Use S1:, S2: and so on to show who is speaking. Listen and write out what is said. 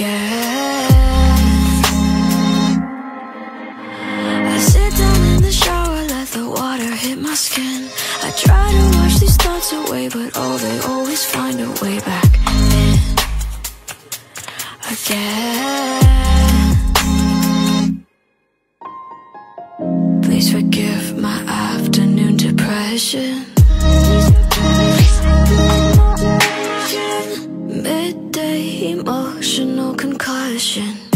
S1: again I sit down in the shower, let the water hit my skin. I try to wash these thoughts away, but oh, they always find a way back in Again. Please forgive my afternoon depression midday emotional concussion.